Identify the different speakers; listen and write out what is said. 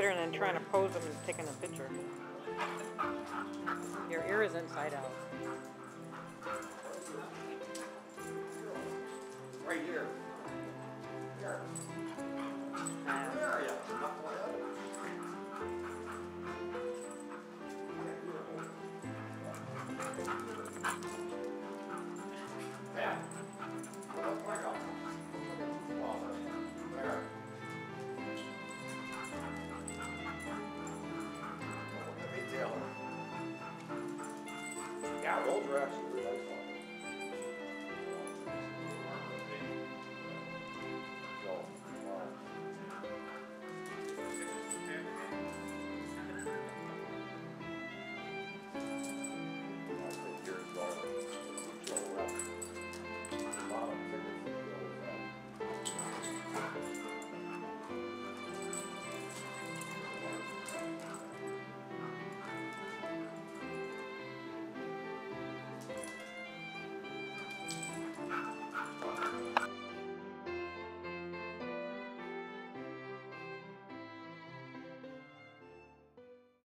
Speaker 1: better than trying to pose them and taking a picture. Your ear is inside out.
Speaker 2: Right here. Here. older actually really likes